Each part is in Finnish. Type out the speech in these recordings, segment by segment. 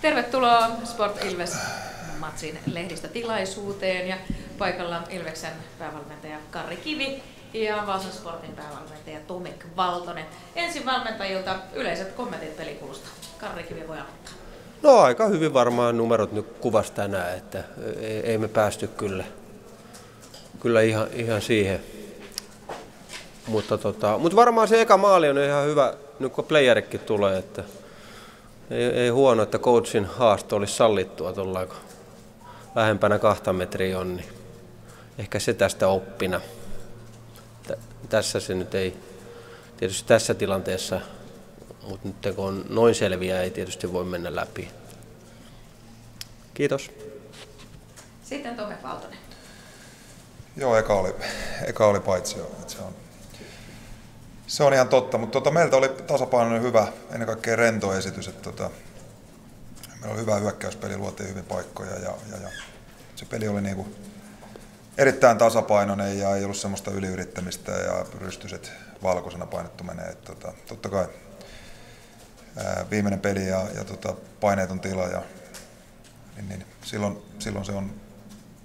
Tervetuloa Sport Ilves matsin lehdistötilaisuuteen ja paikalla Ilveksen päävalmentaja Karri Kivi ja Vaasan Sportin päävalmentaja Tomek Valtonen. Ensin valmentajilta yleiset kommentit pelikulusta. Karri Kivi voi aloittaa. No aika hyvin varmaan numerot nyt kuvasi tänään, että ei me päästy kyllä, kyllä ihan, ihan siihen. Mutta, tota, mutta varmaan se eka maali on ihan hyvä, nyt kun playerikin tulee, että ei, ei huono, että coachin haasto olisi sallittua tuolla lähempänä kahta metriä on, niin ehkä se tästä oppina. Tässä se nyt ei, tietysti tässä tilanteessa, mutta nyt kun on noin selviä, ei tietysti voi mennä läpi. Kiitos. Sitten Tome Valtonen. Joo, eka oli, eka oli paitsi jo. Se on, se on ihan totta, mutta tota, meiltä oli tasapainoinen hyvä, ennen kaikkea rento esitys. Että tota, meillä oli hyvä hyökkäyspeli, luotiin hyvin paikkoja ja, ja, ja se peli oli niinku erittäin tasapainoinen ja ei ollut semmoista yliyrittämistä ja rystyset valkoisena painettu menee. Että, tota, totta kai ää, viimeinen peli ja, ja tota, paineeton tila ja niin, niin, silloin, silloin se on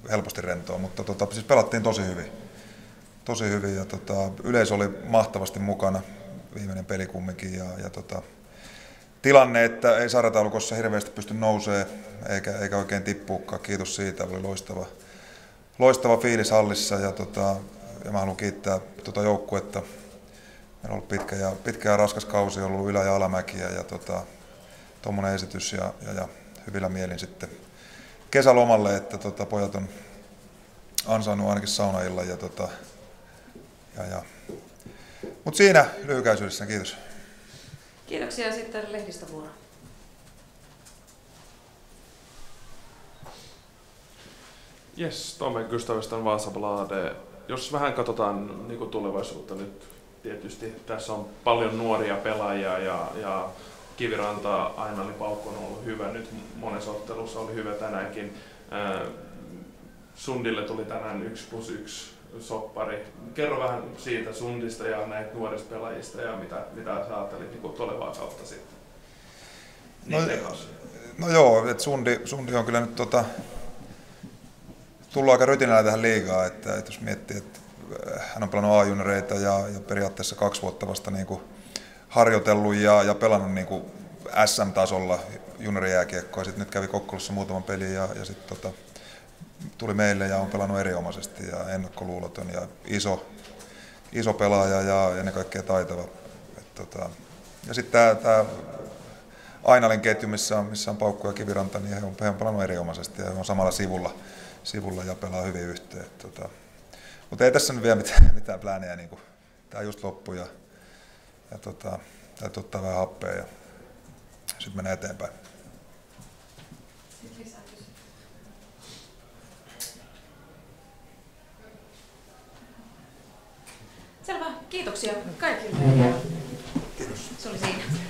helposti rentoa, mutta tota, siis pelattiin tosi hyvin. Tosi hyvin ja tota, yleisö oli mahtavasti mukana, viimeinen peli kumminkin ja, ja tota, tilanne, että ei sarjataulukossa hirveästi pysty nousee eikä, eikä oikein tippuukaan. Kiitos siitä, oli loistava, loistava fiilis hallissa ja, tota, ja mä haluan kiittää tota joukkuetta. Meillä on ollut pitkä ja, pitkä ja raskas kausi, ollut ylä- ja alamäkiä ja tota, tuommoinen esitys ja, ja, ja hyvillä mielin sitten kesälomalle, että tota, pojat on ansainnut ainakin saunailla ja, tota, ja, ja. Mutta siinä lyhykäisyydessä, kiitos. Kiitoksia sitten lehdistövuoro. Yes, Tome Gustavsson Vasablade. Jos vähän katsotaan niin tulevaisuutta nyt, tietysti tässä on paljon nuoria pelaajia ja, ja Kiviranta aina oli paukku on ollut hyvä, nyt monessa ottelussa oli hyvä tänäänkin. Sundille tuli tänään 1 plus 1 soppari. Kerro vähän siitä Sundista ja näistä nuorista pelaajista ja mitä, mitä sä ajattelit niin tulevaa kautta sitten? No, no joo, että Sundi, Sundi on kyllä nyt tota, tullut aika rytinällä tähän liigaan, että, että jos miettii, että äh, hän on pelannut A-junioreita ja, ja periaatteessa kaksi vuotta vasta niin kuin harjoitellut ja, ja pelannut niin kuin SM-tasolla juniorijääkiekkoa. Sitten nyt kävi Kokkolassa muutaman pelin ja, ja sitten tota, tuli meille ja on pelannut erinomaisesti ja ennakkoluuloton ja iso, iso pelaaja ja ennen kaikkea taitava. Et tota, ja sitten tämä Ainalin ketju, missä on, missä on Paukku ja Kiviranta, niin he on, he on pelannut erinomaisesti ja he on samalla sivulla, sivulla ja pelaa hyvin yhteen. tota. Mutta ei tässä nyt vielä mitään, mitään plääniä, niin tämä just loppu ja, ja tota, täytyy ottaa vähän happea ja sitten mennään eteenpäin. Selvä, kiitoksia kaikille. Kiitos. Se oli siinä.